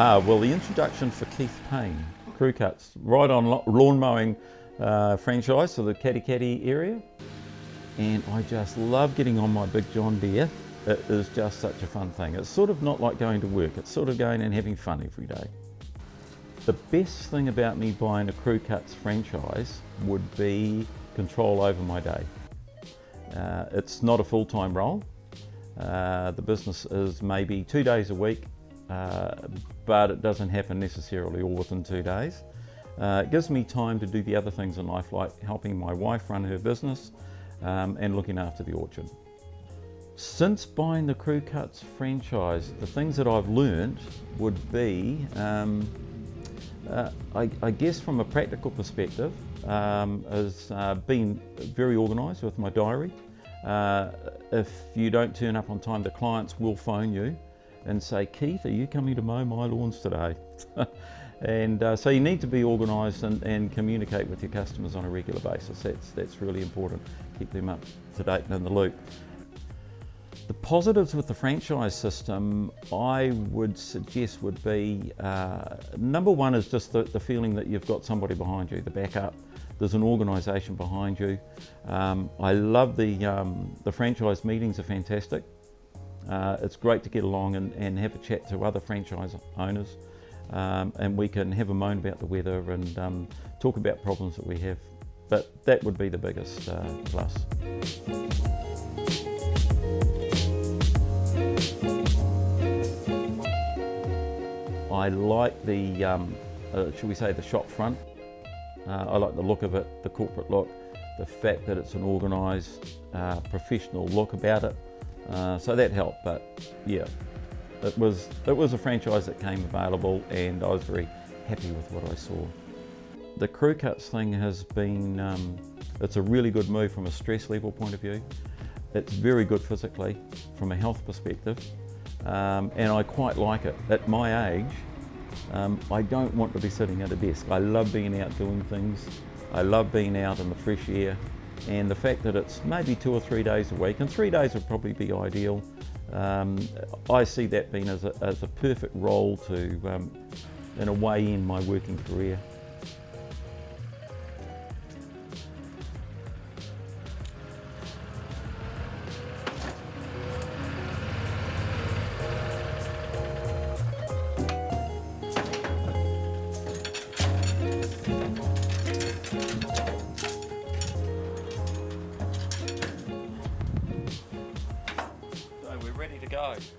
Ah, well, the introduction for Keith Payne, Crewcuts, right on lawn mowing uh, franchise for the Katikati area. And I just love getting on my big John Deere. It is just such a fun thing. It's sort of not like going to work, it's sort of going and having fun every day. The best thing about me buying a Crewcuts franchise would be control over my day. Uh, it's not a full-time role. Uh, the business is maybe two days a week, uh, but it doesn't happen necessarily all within two days. Uh, it gives me time to do the other things in life, like helping my wife run her business um, and looking after the orchard. Since buying the Crewcuts franchise, the things that I've learned would be, um, uh, I, I, guess from a practical perspective, um, is uh, being very organised with my diary. Uh, if you don't turn up on time, the clients will phone you and say, Keith, are you coming to mow my lawns today? and uh, so you need to be organised and, and, communicate with your customers on a regular basis. That's, that's really important. Keep them up to date and in the loop. The positives with the franchise system, I would suggest would be, uh, number one is just the, the feeling that you've got somebody behind you, the backup. There's an organisation behind you. Um, I love the, um, the franchise meetings are fantastic. Uh, it's great to get along and, and, have a chat to other franchise owners um, and we can have a moan about the weather and um, talk about problems that we have. But that would be the biggest uh, plus. I like the, um, uh, should we say, the shop front. Uh, I like the look of it, the corporate look, the fact that it's an organised, uh, professional look about it. Uh, so that helped, but yeah, it was, it was a franchise that came available and I was very happy with what I saw. The Crewcuts thing has been, um, it's a really good move from a stress level point of view. It's very good physically from a health perspective um, and I quite like it. At my age, um, I don't want to be sitting at a desk. I love being out doing things. I love being out in the fresh air and the fact that it's maybe two or three days a week, and three days would probably be ideal. Um, I see that being as a, as a perfect role to, um, in a way, in my working career. Go.